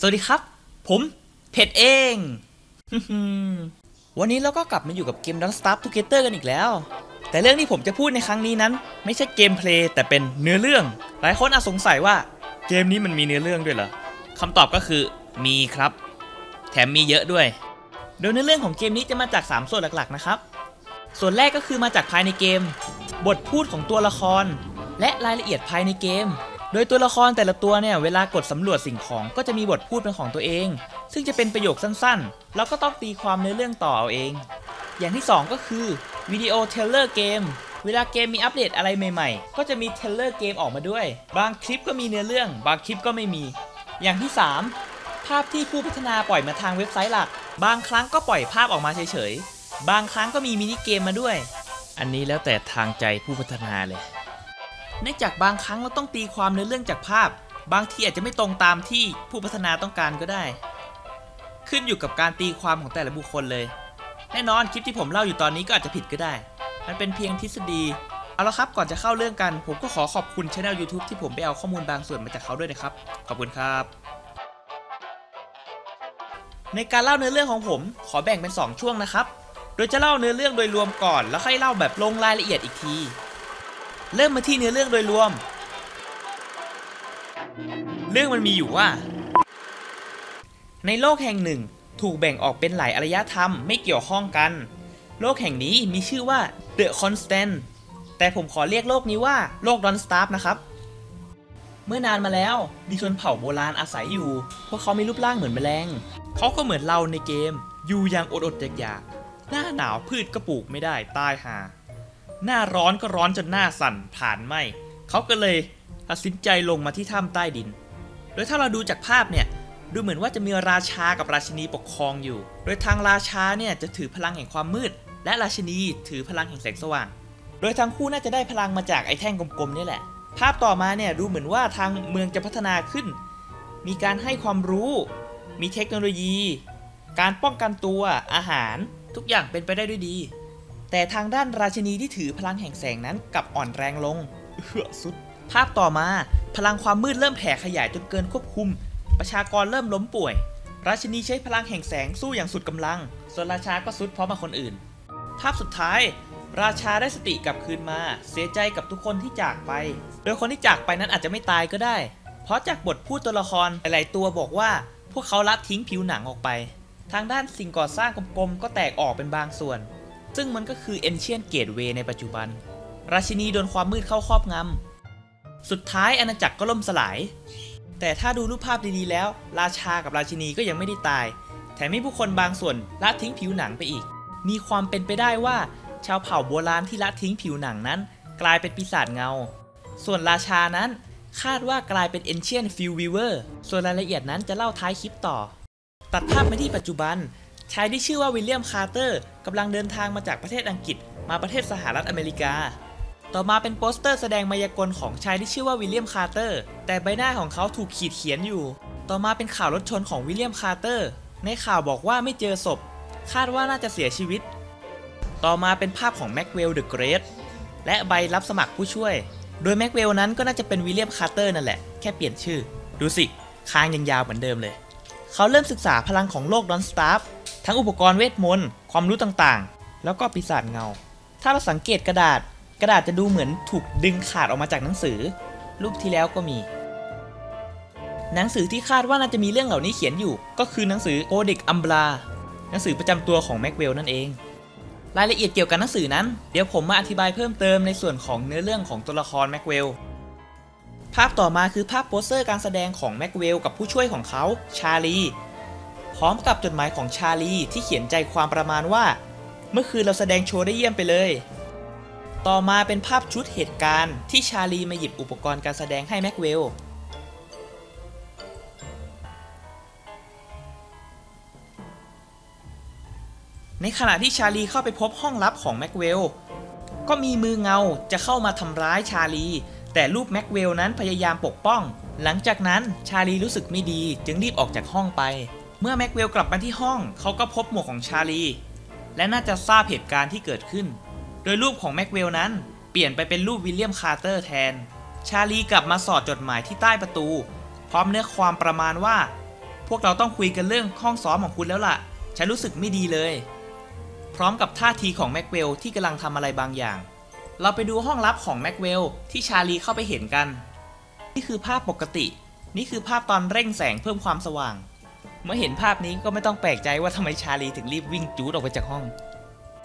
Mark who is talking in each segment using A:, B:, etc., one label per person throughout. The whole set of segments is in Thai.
A: สวัสดีครับ ผมเพชรเอง วันนี้เราก็กลับมาอยู่กับเกม Don't Starve Together กันอีกแล้ว แต่เรื่องที่ผมจะพูดในครั้งนี้นั้น ไม่ใช่เกมเพลย์แต่เป็นเนื้อเรื่อง หลายคนอาจสงสัยว่าเกมนี้มันมีเนื้อเรื่องด้วยเหรอคำตอบก็คือมีครับ แถมมีเยอะด้วย โดยเนื้อเรื่องของเกมนี้จะมาจาก 3 ส่วนหลักๆนะครับ ส่วนแรกก็คือมาจากภายในเกม บทพูดของตัวละคร และรายละเอียดภายในเกม โดยตัวละครแต่ละตัวเนี่ยเวลากดสำรวจสิ่งของก็จะมีบทพูดเป็นของตัวเอง ซึ่งจะเป็นประโยคสั้นๆ แล้วก็ต้องตีความเนื้อเรื่องต่อเอาเอง อย่างที่ 2 ก็คือวิดีโอ trailer เกมเวลาเกมมีอัปเดตอะไรใหม่ๆ ก็จะมี trailer เกมออกมาด้วย บางคลิปก็มีเนื้อเรื่อง บางคลิปก็ไม่มี อย่างที่ 3 ภาพที่ผู้พัฒนาปล่อยมาทางเว็บไซต์หลัก บางครั้งก็ปล่อยภาพออกมาเฉยๆ บางครั้งก็มีมินิเกมมาด้วย อันนี้แล้วแต่ทางใจผู้พัฒนาเลย เนื่องจากบางครั้งเราต้องตีความเนื้อเรื่องจากภาพ บางทีอาจจะไม่ตรงตามที่ผู้พัฒนาต้องการก็ได้ ขึ้นอยู่กับการตีความของแต่ละบุคคลเลย แน่นอนคลิปที่ผมเล่าอยู่ตอนนี้ก็อาจจะผิดก็ได้ มันเป็นเพียงทฤษฎี เอาละครับก่อนจะเข้าเรื่องกัน ผมก็ขอขอบคุณช anel YouTube ที่ผมไปเอาข้อมูลบางส่วนมาจากเขาด้วยนะครับ ขอบคุณครับในการเล่าเนื้อเรื่องของผม ขอแบ่งเป็น 2 ช่วงนะครับ โดยจะเล่าเนื้อเรื่องโดยรวมก่อน แล้วค่อยเล่าแบบลงรายละเอียดอีกที เริ่มมาที่เนื้อเรื่องโดยรวม เรื่องมันมีอยู่ว่า ในโลกแห่งหนึ่งถูกแบ่งออกเป็นหลายอารยธรรมไม่เกี่ยวข้องกัน โลกแห่งนี้มีชื่อว่า The Constant แต่ผมขอเรียกโลกนี้ว่าโลก Don't Starve นะครับ เมื่อนานมาแล้วมีชนเผ่าโบราณอาศัยอยู่ พวกเขามีรูปร่างเหมือนแมลง เขาก็เหมือนเราในเกม อยู่อย่างอดอดๆอยากๆหน้าหนาวพืชก็ปลูกไม่ได้ตายหา หน้าร้อนก็ร้อนจนหน้าสั่นผ่านไหมเขาก็เลยตัดสินใจลงมาที่ถ้ำใต้ดิน โดยถ้าเราดูจากภาพเนี่ยดูเหมือนว่าจะมีราชากับราชินีปกครองอยู่ โดยทางราชาเนี่ยจะถือพลังแห่งความมืด และราชินีถือพลังแห่งแสงสว่าง โดยทั้งคู่น่าจะได้พลังมาจากไอ้แท่งกลมๆนี่แหละ ภาพต่อมาเนี่ยดูเหมือนว่าทางเมืองจะพัฒนาขึ้น มีการให้ความรู้ มีเทคโนโลยี การป้องกันตัว อาหาร ทุกอย่างเป็นไปได้ด้วยดี แต่ทางด้านราชินีที่ถือพลังแห่งแสงนั้นกลับอ่อนแรงลงเอื้อสุด ภาพต่อมา พลังความมืดเริ่มแผ่ขยายจนเกินควบคุม ประชากรเริ่มล้มป่วย ราชินีใช้พลังแห่งแสงสู้อย่างสุดกำลัง ส่วนราชาก็สุดพราะมาคนอื่น ภาพสุดท้าย ราชาได้สติกลับคืนมา เสียใจกับทุกคนที่จากไป โดยคนที่จากไปนั้นอาจจะไม่ตายก็ได้ เพราะจากบทพูดตัวละครหลาย ๆ ตัวบอกว่า พวกเขาละทิ้งผิวหนังออกไป ทางด้านสิ่งก่อสร้างกลม ๆ ก็แตกออกเป็นบางส่วน ซึ่งมันก็คือ Ancient Gateway ในปัจจุบัน ราชินีโดนความมืดเข้าครอบงำ สุดท้ายอาณาจักรก็ล่มสลาย แต่ถ้าดูรูปภาพดีๆแล้ว ราชากับราชินีก็ยังไม่ได้ตาย แถมมีผู้คนบางส่วนละทิ้งผิวหนังไปอีก มีความเป็นไปได้ว่าชาวเผ่าโบราณที่ละทิ้งผิวหนังนั้น กลายเป็นปีศาจเงา ส่วนราชานั้นคาดว่ากลายเป็น Ancient Fuelweaver ส่วนรายละเอียดนั้นจะเล่าท้ายคลิปต่อ ตัดภาพมาที่ปัจจุบัน ชายที่ชื่อว่าวิลเลียมคาร์เตอร์กำลังเดินทางมาจากประเทศอังกฤษ มาประเทศสหรัฐอเมริกา ต่อมาเป็นโปสเตอร์แสดงมายากลของชายที่ชื่อว่าวิลเลียมคาร์เตอร์แต่ใบหน้าของเขาถูกขีดเขียนอยู่ ต่อมาเป็นข่าวรถชนของวิลเลียมคาร์เตอร์ในข่าวบอกว่าไม่เจอศพ คาดว่าน่าจะเสียชีวิต ต่อมาเป็นภาพของแม็กเวล the Great และใบรับสมัครผู้ช่วย โดยแม็กเวลนั้นก็น่าจะเป็นวิลเลียมคาร์เตอร์นั่นแหละแค่เปลี่ยนชื่อ ดูสิคางยังยาวเหมือนเดิมเลย เขาเริ่มศึกษาพลังของโลก Don't Starve ทั้งอุปกรณ์เวทมนต์ความรู้ต่างๆ แล้วก็ปีศาจเงา ถ้าเราสังเกตกระดาษ กระดาษจะดูเหมือนถูกดึงขาดออกมาจากหนังสือ รูปที่แล้วก็มี หนังสือที่คาดว่าน่าจะมีเรื่องเหล่านี้เขียนอยู่ ก็คือหนังสือโ o เด็กอัมบลาหนังสือประจำตัวของแม็กเวลนั่นเอง รายละเอียดเกี่ยวกับหนังสือนั้น เดี๋ยวผมมาอธิบายเพิ่มเติมในส่วนของเนื้อเรื่องของตัวละครแม็กเวลภาพต่อมาคือภาพโปสเตอร์การแสดงของแม็กเวลกับผู้ช่วยของเขาชาลี พร้อมกับจดหมายของชาลีที่เขียนใจความประมาณว่า เมื่อคืนเราแสดงโชว์ได้เยี่ยมไปเลย ต่อมาเป็นภาพชุดเหตุการณ์ที่ชาลีมาหยิบอุปกรณ์การแสดงให้แม็กเวลในขณะที่ชาลีเข้าไปพบห้องลับของแม็กเวล ก็มีมือเงาจะเข้ามาทำร้ายชาลี แต่รูปแม็กเวลนั้นพยายามปกป้อง หลังจากนั้นชาลีรู้สึกไม่ดีจึงรีบออกจากห้องไป เมื่อแม็กเวลกลับมาที่ห้องเขาก็พบหมวกของชาลี และน่าจะทราบเหตุการณ์ที่เกิดขึ้น โดยรูปของแม็กเวลนั้นเปลี่ยนไปเป็นรูปวิลเลียมคาร์เตอร์แทน ชาลีกลับมาสอดจดหมายที่ใต้ประตู พร้อมเนื้อความประมาณว่า พวกเราต้องคุยกันเรื่องห้องซ้อมของคุณแล้วล่ะ ฉันรู้สึกไม่ดีเลย พร้อมกับท่าทีของแม็กเวลที่กำลังทำอะไรบางอย่าง เราไปดูห้องลับของแม็กเวลที่ชาลีเข้าไปเห็นกัน นี่คือภาพปกติ นี่คือภาพตอนเร่งแสงเพิ่มความสว่าง มื่อเห็นภาพนี้ก็ไม่ต้องแปลกใจว่าทำไมชาลีถึงรีบวิ่งจูดออกไปจากห้อง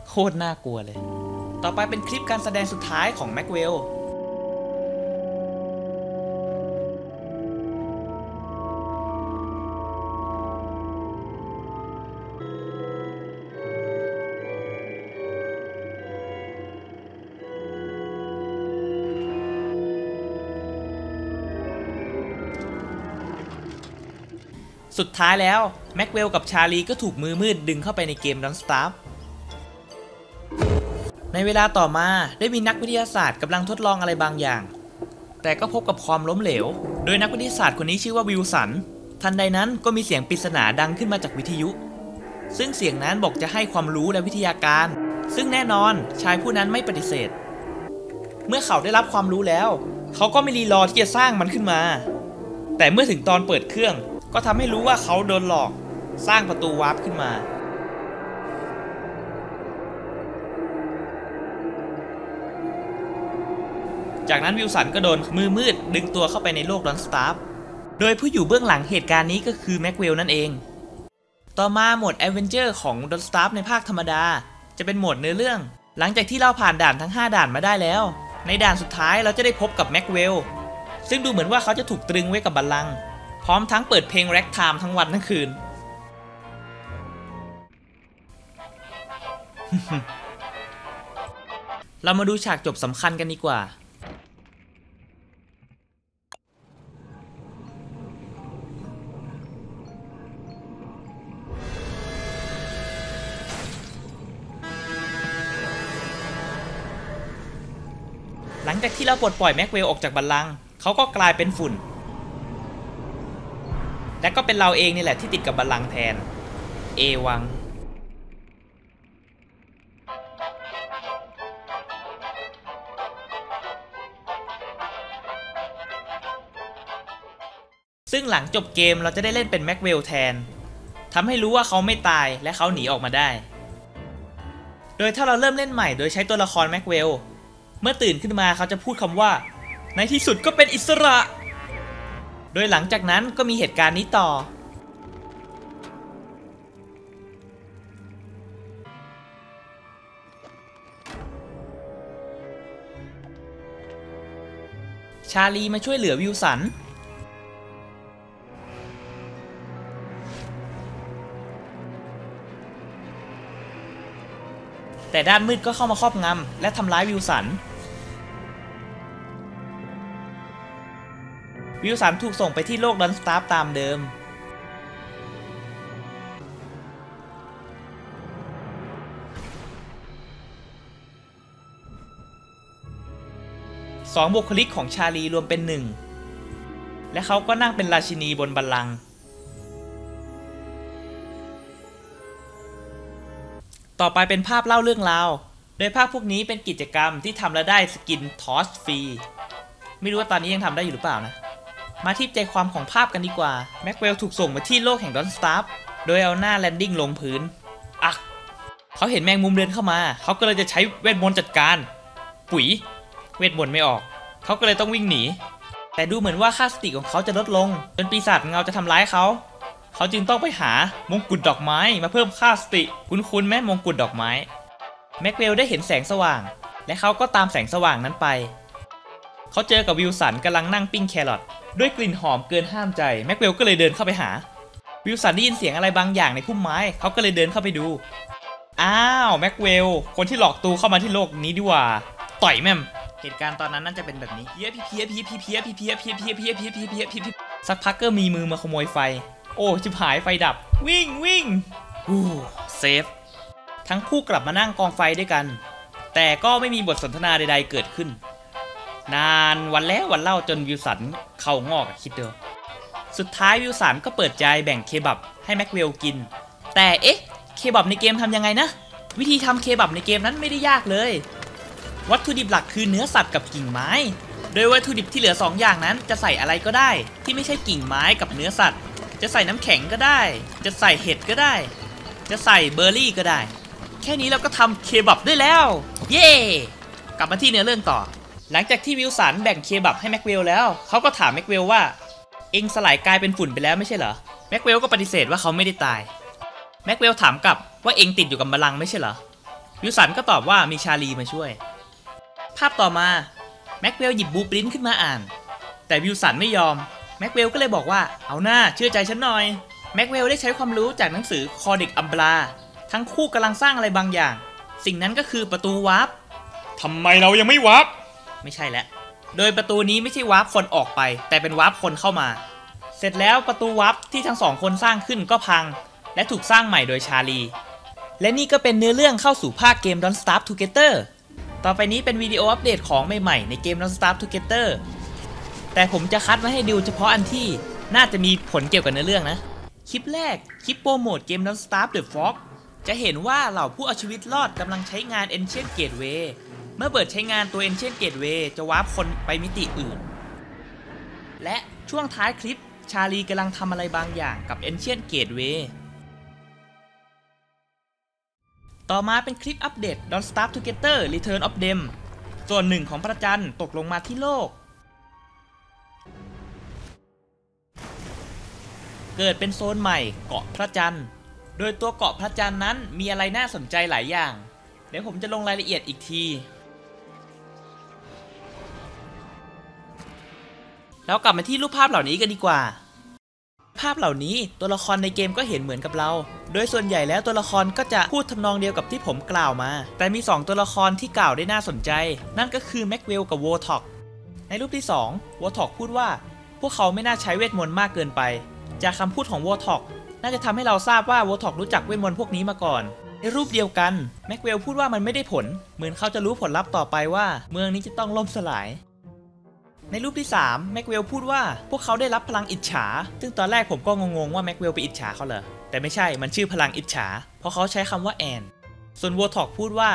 A: โคตรน่ากลัวเลย ต่อไปเป็นคลิปการแสดงสุดท้ายของแม็กเวล สุดท้ายแล้ว แม็กเวลกับชาลีก็ถูกมือมืดดึงเข้าไปในเกม Don't Starve ในเวลาต่อมาได้มีนักวิทยาศาสตร์กำลังทดลองอะไรบางอย่าง แต่ก็พบกับความล้มเหลว โดยนักวิทยาศาสตร์คนนี้ชื่อว่าวิลสัน ทันใดนั้นก็มีเสียงปริศนาดังขึ้นมาจากวิทยุ ซึ่งเสียงนั้นบอกจะให้ความรู้และวิทยาการ ซึ่งแน่นอนชายผู้นั้นไม่ปฏิเสธ เมื่อเขาได้รับความรู้แล้ว เขาก็ไม่รีรอที่จะสร้างมันขึ้นมา แต่เมื่อถึงตอนเปิดเครื่อง ก็ทำให้รู้ว่าเขาโดนหลอก สร้างประตูวาร์ปขึ้นมา จากนั้นวิลสันก็โดนมือมืดดึงตัวเข้าไปในโลก Don't Starve โดยผู้อยู่เบื้องหลังเหตุการณ์นี้ก็คือแม็กเวลนั่นเอง ต่อมาโหมด a อเวนเจอร์ของดอนสตาร์ในภาคธรรมดา จะเป็นโหมดเนื้อเรื่อง หลังจากที่เราผ่านด่านทั้ง 5 ด่านมาได้แล้ว ในด่านสุดท้ายเราจะได้พบกับแม็กเวลซึ่งดูเหมือนว่าเขาจะถูกตรึงไว้กับบัลลังก์ พร้อมทั้งเปิดเพลงแร็กไทม์ทั้งวันทั้งคืน เรามาดูฉากจบสำคัญกันดีกว่า หลังจากที่เราปลดปล่อยแม็กเวลออกจากบัลลังก์เขาก็กลายเป็นฝุ่น และก็เป็นเราเองนี่แหละที่ติดกับบัลลังก์แทน เอวัง ซึ่งหลังจบเกมเราจะได้เล่นเป็นแม็กเวลแทนทำให้รู้ว่าเขาไม่ตายและเขาหนีออกมาได้ โดยถ้าเราเริ่มเล่นใหม่โดยใช้ตัวละครแม็กเวล เมื่อตื่นขึ้นมาเขาจะพูดคำว่า ในที่สุดก็เป็นอิสระ โดยหลังจากนั้นก็มีเหตุการณ์นี้ต่อ ชาลีมาช่วยเหลือวิลสันแต่ด้านมืดก็เข้ามาครอบงำและทำร้ายวิลสัน วิลสันถูกส่งไปที่โลกดอนสตาร์ตามเดิม สองบุคลิกของชาลีรวมเป็นหนึ่ง และเขาก็นั่งเป็นราชินีบนบัลลังก์ต่อไปเป็นภาพเล่าเรื่องราว โดยภาพพวกนี้เป็นกิจกรรมที่ทำแล้วได้สกิน torch ฟรี ไม่รู้ว่าตอนนี้ยังทำได้อยู่หรือเปล่านะ มาที่ใจความของภาพกันดีกว่า แม็กเวลถูกส่งมาที่โลกแห่ง Don't Starve โดยเอาหน้า landing ลงพื้น อัก เขาเห็นแมงมุมเดินเข้ามา เขาก็เลยจะใช้เวทมนตร์จัดการ ปุ๋ย เวทมนตร์ไม่ออก เขาก็เลยต้องวิ่งหนี แต่ดูเหมือนว่าค่าสติของเขาจะลดลง จนปีศาจเงาจะทำร้ายเขา เขาจึงต้องไปหามงกุฎดอกไม้มาเพิ่มค่าสติ คุ้นคุ้นๆไหมมงกุฎดอกไม้ แม็กเวลได้เห็นแสงสว่าง และเขาก็ตามแสงสว่างนั้นไป เขาเจอกับวิลสันกำลังนั่งปิ้งแครอท ด้วยกลิ่นหอมเกินห้ามใจแม็กเวลก็เลยเดินเข้าไปหา วิลสันได้ยินเสียงอะไรบางอย่างในพุ่มไม้เขาก็เลยเดินเข้าไปดู อ้าวแม็กเวลคนที่หลอกตูเข้ามาที่โลกนี้ดีกว่าต่อยแม่มเหตุการณ์ตอนนั้นน่าจะเป็นแบบนี้เพี้ยเพี้ยเพี้ยเพี้ยเพี้ยเพี้ยเพี้ยเพี้ยเพี้ยเพี้ยเพี้ยเพี้ยเพี้ยเพี้ยสักพักก็มีมือมาขโมยไฟ โอ้ชิบหายไฟดับ วิ่งวิ่งอู้เซฟทั้งคู่กลับมานั่งกองไฟด้วยกัน แต่ก็ไม่มีบทสนทนาใดๆเกิดขึ้น นานวันแล้ววันเล่าจนวิลสันเข่างอกคิดเดียวสุดท้ายวิลสันก็เปิดใจแบ่งเคบับให้แม็กเวลกิน แต่เอ๊ะเคบับในเกมทำยังไงนะ วิธีทำเคบับในเกมนั้นไม่ได้ยากเลย วัตถุดิบหลักคือเนื้อสัตว์กับกิ่งไม้ โดยวัตถุดิบที่เหลือ 2 อย่างนั้นจะใส่อะไรก็ได้ ที่ไม่ใช่กิ่งไม้กับเนื้อสัตว์ จะใส่น้ำแข็งก็ได้ จะใส่เห็ดก็ได้ จะใส่เบอร์รี่ก็ได้ แค่นี้เราก็ทำเคบับได้แล้ว เย่กลับมาที่เนื้อเรื่องต่อ หลังจากที่วิลสันแบ่งเคบับให้แม็กเวลแล้วเขาก็ถามแม็กเวลว่า เอ็งสลายกลายเป็นฝุ่นไปแล้วไม่ใช่เหรอแม็กเวลก็ปฏิเสธว่าเขาไม่ได้ตายแม็กเวลถามกลับว่าเอ็งติดอยู่กับบัลลังก์ไม่ใช่เหรอวิลสันก็ตอบว่ามีชาลีมาช่วย ภาพต่อมาแม็กเวลหยิบ blueprint ขึ้นมาอ่าน แต่วิลสันไม่ยอมแม็กเวลก็เลยบอกว่าเอาน่าเชื่อใจฉันหน่อยแม็กเวลได้ใช้ความรู้จากหนังสือ Codex Umbra ทั้งคู่กำลังสร้างอะไรบางอย่าง สิ่งนั้นก็คือประตูวาร์ป
B: ทำไมเรายังไม่วาร์ป
A: ไม่ใช่แล้วโดยประตูนี้ไม่ใช่วาร์ปคนออกไป แต่เป็นวาร์ปคนเข้ามา เสร็จแล้วประตูวาร์ปที่ทั้งสองคนสร้างขึ้นก็พัง และถูกสร้างใหม่โดยชาลี และนี่ก็เป็นเนื้อเรื่องเข้าสู่ภาคเกม Don't Starve Together ต่อไปนี้เป็นวิดีโออัปเดตของใหม่ๆ ในเกม Don't Starve Together แต่ผมจะคัดมาให้ดูเฉพาะอันที่น่าจะมีผลเกี่ยวกับเนื้อเรื่องนะ คลิปแรก คลิปโปรโมทเกม Don't Starve The Fog จะเห็นว่าเหล่าผู้เอาชีวิตรอดกำลังใช้งาน Ancient Gateway เมื่อเปิดใช้งานตัว Ancient Gateway จะวาร์ปคนไปมิติอื่น และช่วงท้ายคลิปชาลีกำลังทำอะไรบางอย่างกับ Ancient Gateway ต่อมาเป็นคลิปอัปเดต Don't Starve Together Return of Them ส่วนหนึ่งของพระจันทร์ตกลงมาที่โลก เกิดเป็นโซนใหม่เกาะพระจันทร์ โดยตัวเกาะพระจันทร์นั้นมีอะไรน่าสนใจหลายอย่าง เดี๋ยวผมจะลงรายละเอียดอีกที แล้วกลับมาที่รูปภาพเหล่านี้กันดีกว่า ภาพเหล่านี้ตัวละครในเกมก็เห็นเหมือนกับเรา โดยส่วนใหญ่แล้วตัวละครก็จะพูดทำนองเดียวกับที่ผมกล่าวมา แต่มี 2 ตัวละครที่กล่าวได้น่าสนใจ นั่นก็คือแม็กเวลกับโวท็อกในรูปที่2โวท็อกพูดว่า พวกเขาไม่น่าใช้เวทมนต์มากเกินไป จากคำพูดของโวท็อกน่าจะทำให้เราทราบว่าโวท็อกรู้จักเวทมนต์พวกนี้มาก่อนในรูปเดียวกันแม็กเวลพูดว่ามันไม่ได้ผล เหมือนเขาจะรู้ผลลัพธ์ต่อไปว่า เมืองนี้จะต้องล่มสลาย ในรูปที่ 3 แม็กเวลพูดว่าพวกเขาได้รับพลังอิจฉา ซึ่งตอนแรกผมก็งงๆว่าแม็กเวลไปอิจฉาเขาเหรอ แต่ไม่ใช่ มันชื่อพลังอิจฉา เพราะเขาใช้คำว่าแอน ส่วนวอท็อกพูดว่า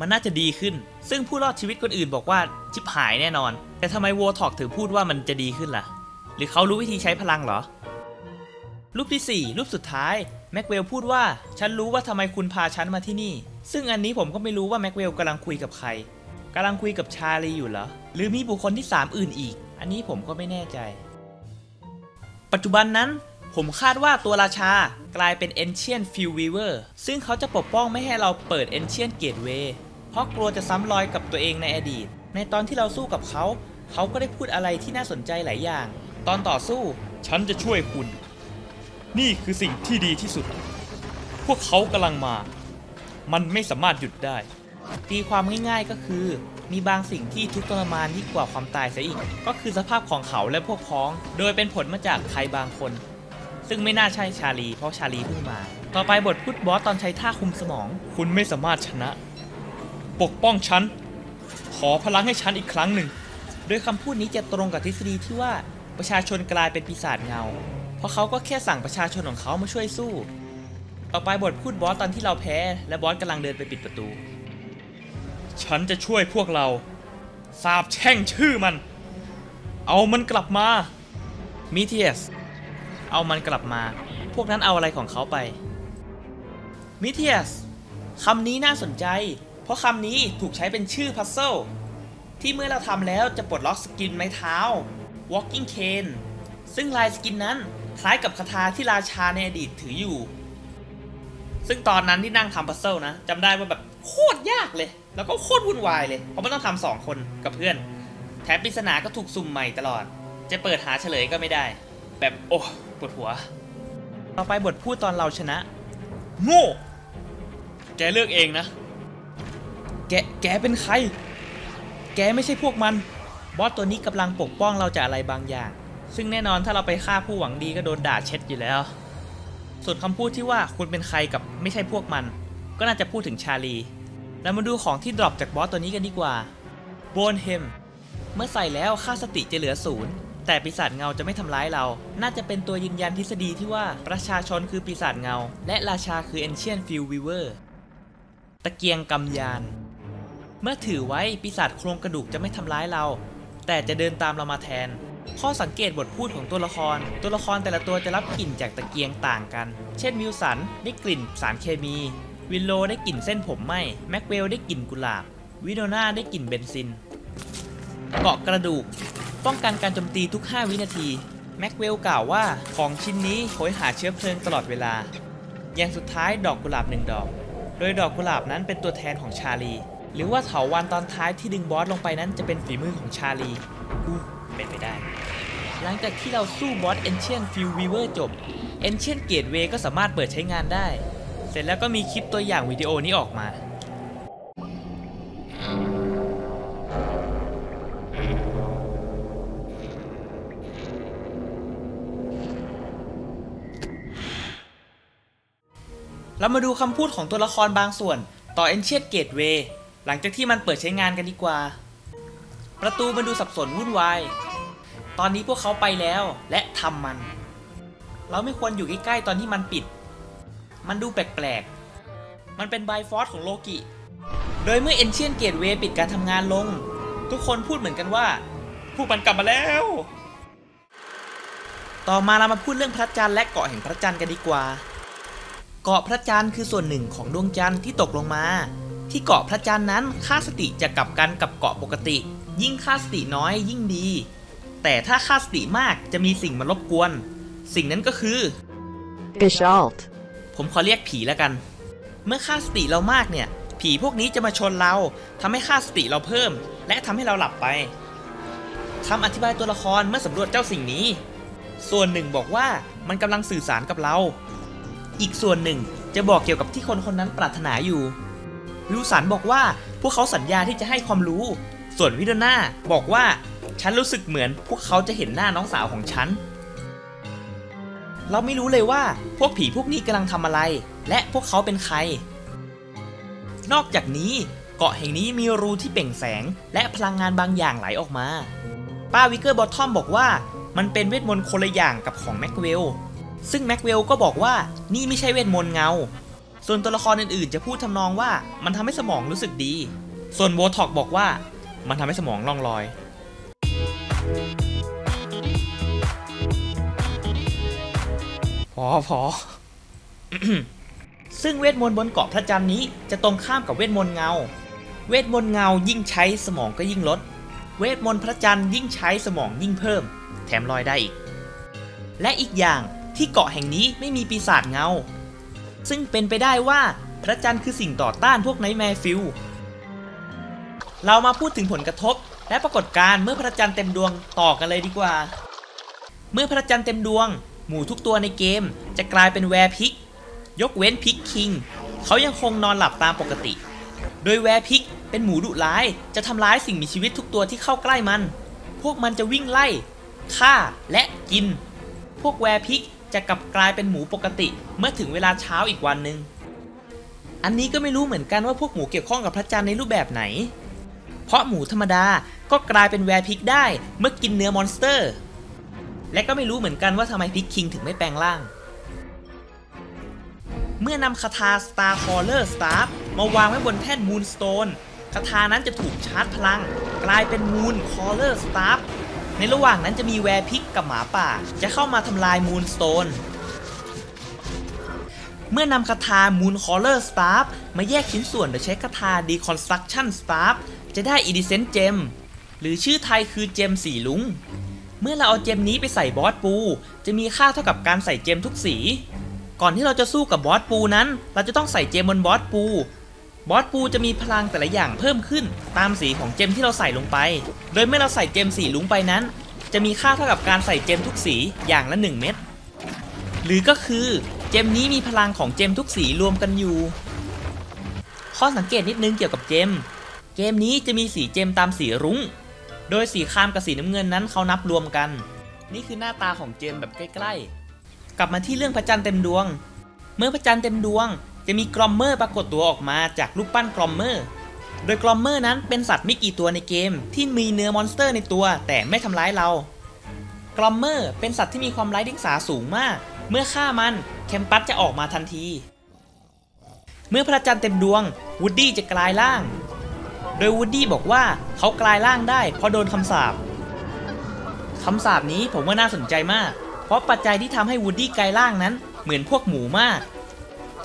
A: มันน่าจะดีขึ้น ซึ่งผู้รอดชีวิตคนอื่นบอกว่าชิบหายแน่นอน แต่ทำไมวอท็อกถึงพูดว่ามันจะดีขึ้นล่ะ หรือเขารู้วิธีใช้พลังเหรอ รูปที่ 4 รูปสุดท้ายแม็กเวลพูดว่าฉันรู้ว่าทำไมคุณพาฉันมาที่นี่ ซึ่งอันนี้ผมก็ไม่รู้ว่าแม็กเวลกำลังคุยกับใครกำลังคุยกับชาลีอยู่เหรอ หรือมีบุคคลที่ 3 อื่นอีก อันนี้ผมก็ไม่แน่ใจ ปัจจุบันนั้น ผมคาดว่าตัวราชากลายเป็น Ancient f i e l Weaver ซึ่งเขาจะปกป้องไม่ให้เราเปิด Ancient Gateway เพราะกลัวจะซ้ำรอยกับตัวเองในอดีต ในตอนที่เราสู้กับเขา เขาก็ได้พูดอะไรที่น่าสนใจหลายอย่าง ตอนต่อสู้
B: ฉันจะช่วยคุณ นี่คือสิ่งที่ดีที่สุด พวกเขากำลังมา มันไม่สามารถหยุดได้
A: ตีความง่ายๆก็คือ มีบางสิ่งที่ทุกข์ทรมานยิ่งกว่าความตายเสียอีก ก็คือสภาพของเขาและพวกพ้อง โดยเป็นผลมาจากใครบางคน ซึ่งไม่น่าใช่ชาลี เพราะชาลีเพิ่งมา ต่อไปบทพูดบอสตอนใช้ท่าคุมสมอง
B: คุณไม่สามารถชนะ ปกป้องฉัน ขอพลังให้ฉันอีกครั้งหนึ่ง
A: โดยคำพูดนี้จะตรงกับทฤษฎีที่ว่าประชาชนกลายเป็นปีศาจเงา เพราะเขาก็แค่สั่งประชาชนของเขามาช่วยสู้ ต่อไปบทพูดบอสตอนที่เราแพ้ และบอสกำลังเดินไปปิดประตู
B: ฉันจะช่วยพวกเราสาบแช่งชื่อมัน เอามันกลับมา
A: Metheus เอามันกลับมา พวกนั้นเอาอะไรของเขาไป Metheus คำนี้น่าสนใจ เพราะคำนี้ถูกใช้เป็นชื่อ puzzleที่เมื่อเราทำแล้วจะปลดล็อกสกินไม้เท้า Walking Cane ซึ่งลายสกินนั้นคล้ายกับคทาที่ราชาในอดีตถืออยู่ ซึ่งตอนนั้นที่นั่งทำ puzzle นะจำได้ว่าแบบโคตรยากเลย แล้วก็โคตรวุ่นวายเลย เพราะมันต้องทำสองคนกับเพื่อน แถมปริศนาก็ถูกสุ่มใหม่ตลอด จะเปิดหาเฉลยก็ไม่ได้ แบบโอ้ปวดหัว ต่อไปบทพูดตอนเราชนะ
B: โง่ แกเลือกเองนะ
A: แก แกเป็นใคร แกไม่ใช่พวกมัน บอสตัวนี้กำลังปกป้องเราจากอะไรบางอย่าง ซึ่งแน่นอนถ้าเราไปฆ่าผู้หวังดีก็โดนด่าเช็ดอยู่แล้ว ส่วนคำพูดที่ว่าคุณเป็นใครกับไม่ใช่พวกมัน ก็น่าจะพูดถึงชาลี เรามาดูของที่ดรอปจากบอสตัวนี้กันดีกว่าโบนเฮมเมื่อใส่แล้วค่าสติจะเหลือศูนย์แต่ปีศาจเงาจะไม่ทำร้ายเรา น่าจะเป็นตัวยืนยันทฤษฎีที่ว่าประชาชนคือปีศาจเงา และราชาคือ Ancient f i e l Weaver ตะเกียงกำยาน เมื่อถือไว้ปีศาจโครงกระดูกจะไม่ทำร้ายเรา แต่จะเดินตามเรามาแทน ข้อสังเกตบทพูดของตัวละคร ตัวละครแต่ละตัวจะรับกลิ่นจากตะเกียงต่างกัน เช่นวิลสันได้กลิ่นสารเคมี วิลโลได้กลิ่นเส้นผมไหมแม็กเวลได้กลิ่นกุหลาบ วิโดนาได้กลิ่นเบนซิน เกาะกระดูก ป้องกันการโจมตีทุก 5 วินาที แม็กเวลกล่าวว่าของชิ้นนี้โหยหาเชื้อเพลิงตลอดเวลา อย่างสุดท้ายดอกกุหลาบหนึ่งดอก โดยดอกกุหลาบนั้นเป็นตัวแทนของชาลี หรือว่าเถาวันตอนท้ายที่ดึงบอสลงไปนั้นจะเป็นฝีมือของชาลีอู้เป็นไปได้ หลังจากที่เราสู้บอส Ancient Field Weaver จบ Ancient Gateway ก็สามารถเปิดใช้งานได้ เสร็จแล้วก็มีคลิปตัวอย่างวิดีโอนี้ออกมาเรามาดูคำพูดของตัวละครบางส่วน ต่อ Ancient Gateway หลังจากที่มันเปิดใช้งานกันดีกว่า ประตูมันดูสับสนวุ่นวาย ตอนนี้พวกเขาไปแล้วและทำมัน เราไม่ควรอยู่ใกล้ๆตอนที่มันปิด มันดูแปลกๆ มันเป็นไบฟอสของโลกิ โดยเมื่อ Ancient Gateway ปิดการทำงานลง ทุกคนพูดเหมือนกันว่า พวกมันกลับมาแล้ว ต่อมาเรามาพูดเรื่องพระจันทร์และเกาะแห่งพระจันทร์กันดีกว่า เกาะพระจันทร์คือส่วนหนึ่งของดวงจันทร์ที่ตกลงมา ที่เกาะพระจันทร์นั้นค่าสติจะกลับกันกับเกาะปกติ ยิ่งค่าสติน้อยยิ่งดี แต่ถ้าค่าสติมากจะมีสิ่งมารบกวน สิ่งนั้นก็คือ
C: Gestalt.
A: ผมขอเรียกผีแล้วกัน เมื่อค่าสติเรามากเนี่ย ผีพวกนี้จะมาชนเราทำให้ค่าสติเราเพิ่ม และทำให้เราหลับไปคำอธิบายตัวละครเมื่อสำรวจเจ้าสิ่งนี้ ส่วนหนึ่งบอกว่ามันกำลังสื่อสารกับเรา อีกส่วนหนึ่งจะบอกเกี่ยวกับที่คนคนนั้นปรารถนาอยู่ วิลสันบอกว่าพวกเขาสัญญาที่จะให้ความรู้ ส่วนวิโดนาบอกว่าฉันรู้สึกเหมือนพวกเขาจะเห็นหน้าน้องสาวของฉัน เราไม่รู้เลยว่าพวกผีพวกนี้กำลังทำอะไร และพวกเขาเป็นใคร นอกจากนี้เกาะแห่งนี้มีรูที่เปล่งแสง และพลังงานบางอย่างไหลออกมา ป้า Wickerbottom บอกว่ามันเป็นเวทมนต์คนละอย่างกับของแม็กเวล ซึ่งแม็กเวลก็บอกว่านี่ไม่ใช่เวทมนต์เงา ส่วนตัวละครอื่นๆ จะพูดทำนองว่ามันทำให้สมองรู้สึกดี ส่วนโบท็อกบอกว่า มันทำให้สมองล่องลอย พอพอซึ่งเวทมนต์บนเกาะพระจันทร์นี้จะตรงข้ามกับเวทมนต์เงา เวทมนต์เงายิ่งใช้สมองก็ยิ่งลด เวทมนต์พระจันทร์ยิ่งใช้สมองยิ่งเพิ่ม แถมลอยได้อีก และอีกอย่างที่เกาะแห่งนี้ไม่มีปีศาจเงา ซึ่งเป็นไปได้ว่าพระจันทร์คือสิ่งต่อต้านพวก Nightmare Fuel เรามาพูดถึงผลกระทบ และปรากฏการณ์เมื่อพระจันทร์เต็มดวงต่อกันเลยดีกว่า เมื่อพระจันทร์เต็มดวง หมูทุกตัวในเกมจะกลายเป็น werepig ยกเว้น Pig King เขายังคงนอนหลับตามปกติ โดย werepig เป็นหมูดุร้ายจะทำร้ายสิ่งมีชีวิตทุกตัวที่เข้าใกล้มัน พวกมันจะวิ่งไล่ฆ่าและกิน พวก werepig จะกลับกลายเป็นหมูปกติเมื่อถึงเวลาเช้าอีกวันหนึ่งอันนี้ก็ไม่รู้เหมือนกันว่าพวกหมูเกี่ยวข้องกับพระจันทร์ในรูปแบบไหน เพราะหมูธรรมดาก็กลายเป็น werepig ได้เมื่อกินเนื้อ monster และก็ไม่รู้เหมือนกันว่าทำไม Pig King ถึงไม่แปลงร่าง เมื่อนำคาถา Star Caller Staff มาวางไว้บนแท่น Moonstone คทานั้นจะถูกชาร์จพลัง กลายเป็น Moon Caller Staff ในระหว่างนั้นจะมี werepig กับหมาป่า จะเข้ามาทำลาย Moonstone เมื่อนำคาถา Moon Caller Staff มาแยกชิ้นส่วนโดยใช้คทา Deconstruction Staff จะได้ Iridescent Gem หรือชื่อไทยคือ gem สีรุ้ง เมื่อเราเอา gem นี้ไปใส่บอสปู จะมีค่าเท่ากับการใส่ gem ทุกสี ก่อนที่เราจะสู้กับบอสปูนั้น เราจะต้องใส่ gem บนบอสปู บอสปูจะมีพลังแต่ละอย่างเพิ่มขึ้น ตามสีของ gem ที่เราใส่ลงไป โดยเมื่อเราใส่ gem สีรุ้งไปนั้น จะมีค่าเท่ากับการใส่ gem ทุกสีอย่างละ 1 เม็ด หรือก็คือ gem นี้มีพลังของ gem ทุกสีรวมกันอยู่ ข้อสังเกตนิดนึงเกี่ยวกับ gem เกมนี้จะมีสี gem ตามสีรุ้ง โดยสีครามกับสีน้ำเงินนั้นเขานับรวมกัน นี่คือหน้าตาของ gem แบบใกล้ๆ กลับมาที่เรื่องพระจันทร์เต็มดวง เมื่อพระจันทร์เต็มดวง จะมี Glommer ปรากฏตัวออกมาจากรูปปั้น Glommer โดย Glommer นั้นเป็นสัตว์ไม่กี่ตัวในเกม ที่มีเนื้อ monster ในตัว แต่ไม่ทำร้ายเรา Glommer เป็นสัตว์ที่มีความไร้เดียงสาสูงมาก เมื่อฆ่ามันKrampus จะออกมาทันที เมื่อพระจันทร์เต็มดวงวูดดี้จะกลายร่าง โดยวูดดี้บอกว่าเขากลายร่างได้เพราะโดนคำสาปคำสาปนี้ผมว่าน่าสนใจมาก เพราะปัจจัยที่ทำให้วูดดี้กลายร่างนั้น เหมือนพวกหมูมาก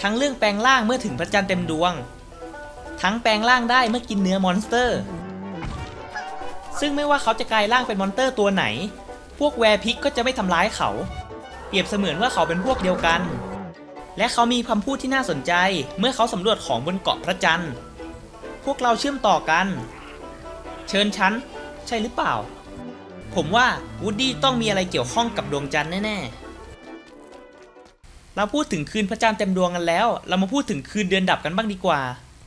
A: ทั้งเรื่องแปลงร่างเมื่อถึงพระจันทร์เต็มดวง ทั้งแปลงร่างได้เมื่อกินเนื้อ monster ซึ่งไม่ว่าเขาจะกลายร่างเป็น monster ตัวไหน พวก werepig ก็จะไม่ทำร้ายเขา เปรียบเสมือนว่าเขาเป็นพวกเดียวกัน และเขามีคำพูดที่น่าสนใจ เมื่อเขาสำรวจของบนเกาะพระจันทร์ พวกเราเชื่อมต่อกัน เชิญฉันใช่หรือเปล่า ผมว่าวูดดี้ต้องมีอะไรเกี่ยวข้องกับดวงจันทร์แน่ๆ เราพูดถึงคืนพระจันทร์เต็มดวงกันแล้ว เรามาพูดถึงคืนเดือนดับกันบ้างดีกว่า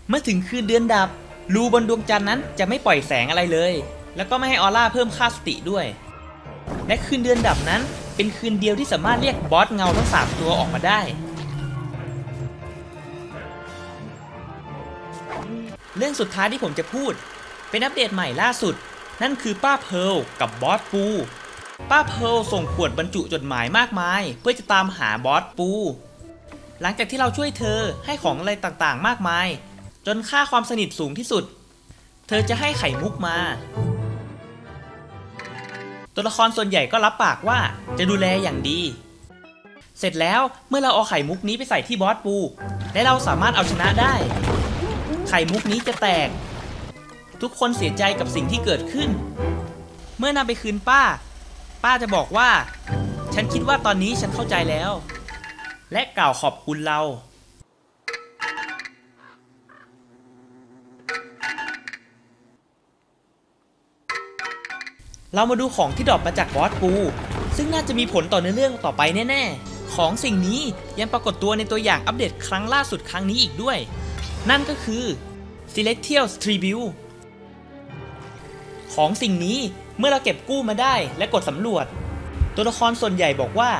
A: เมื่อถึงคืนเดือนดับรูบนดวงจันทร์นั้นจะไม่ปล่อยแสงอะไรเลย แล้วก็ไม่ให้ออร่าเพิ่มค่าสติด้วย และคืนเดือนดับนั้น เป็นคืนเดียวที่สามารถเรียกบอสเงาทั้งสามตัวออกมาได้ เรื่องสุดท้ายที่ผมจะพูด เป็นอัปเดตใหม่ล่าสุด นั่นคือป้าเพลกับบอสปู ป้าเพลส่งขวดบรรจุจดหมายมากมาย เพื่อจะตามหาบอสปู หลังจากที่เราช่วยเธอให้ของอะไรต่างๆ มากมาย จนค่าความสนิทสูงที่สุด เธอจะให้ไข่มุกมา ตัวละครส่วนใหญ่ก็รับปากว่าจะดูแลอย่างดีเสร็จแล้วเมื่อเราเอาไข่มุกนี้ไปใส่ที่บอสปู และเราสามารถเอาชนะได้ ข่มุกนี้จะแตก ทุกคนเสียใจกับสิ่งที่เกิดขึ้น เมื่อนำไปคืนป้า ป้าจะบอกว่า ฉันคิดว่าตอนนี้ฉันเข้าใจแล้ว และกล่าวขอบคุณเราเรามาดูของที่ดรอปมาจากบอสปู ซึ่งน่าจะมีผลต่อเนื้อเรื่องต่อไปแน่ ๆ ของสิ่งนี้ยังปรากฏตัวในตัวอย่างอัปเดตครั้งล่าสุดครั้งนี้อีกด้วย นั่นก็คือ Celestial Tribute ของสิ่งนี้เมื่อเราเก็บกู้มาได้และกดสำรวจ ตัวละครส่วนใหญ่บอกว่า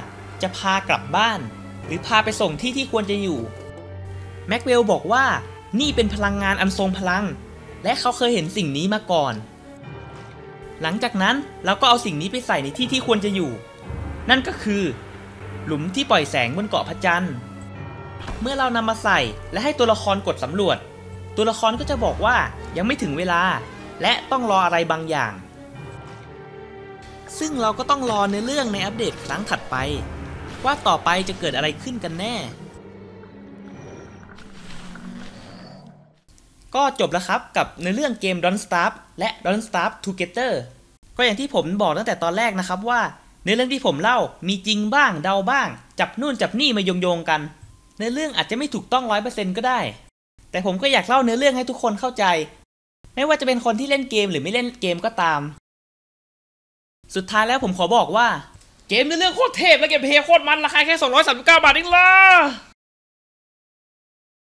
A: จะพากลับบ้าน หรือพาไปส่งที่ที่ควรจะอยู่ แม็กเวลบอกว่านี่เป็นพลังงานอันทรงพลัง และเขาเคยเห็นสิ่งนี้มาก่อน หลังจากนั้นเราก็เอาสิ่งนี้ไปใส่ในที่ที่ควรจะอยู่ นั่นก็คือ หลุมที่ปล่อยแสงบนเกาะพระจันทร์ เมื่อเรานำมาใส่และให้ตัวละครกดสำรวจ ตัวละครก็จะบอกว่ายังไม่ถึงเวลา และต้องรออะไรบางอย่าง ซึ่งเราก็ต้องรอในเรื่องในอัปเดตครั้งถัดไป ว่าต่อไปจะเกิดอะไรขึ้นกันแน่ ก็จบแล้วครับกับในเรื่องเกม Don't Starve และ Don't Starve Together ก็อย่างที่ผมบอกตั้งแต่ตอนแรกนะครับว่าในเรื่องที่ผมเล่ามีจริงบ้างเดาบ้าง จับนู่นจับนี่มาโยงๆกัน ในเรื่องอาจจะไม่ถูกต้องร้อยเปอร์เซ็นต์ก็ได้ แต่ผมก็อยากเล่าเนื้อเรื่องให้ทุกคนเข้าใจ ไม่ว่าจะเป็นคนที่เล่นเกมหรือไม่เล่นเกมก็ตาม สุดท้ายแล้วผมขอบอกว่า
B: เกมในเรื่องโคตรเทพและเกมเพลย์โคตรมันราคาแค่ 239 บาทเองล่ะ